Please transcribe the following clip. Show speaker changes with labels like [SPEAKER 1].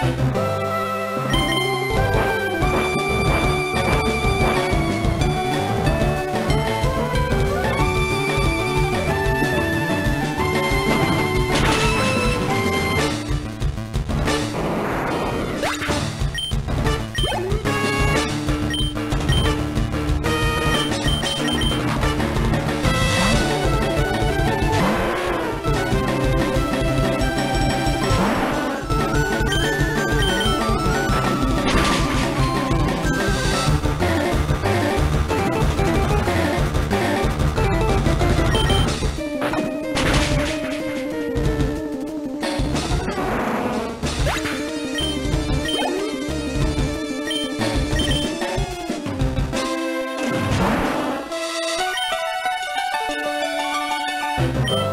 [SPEAKER 1] Bye. Bye.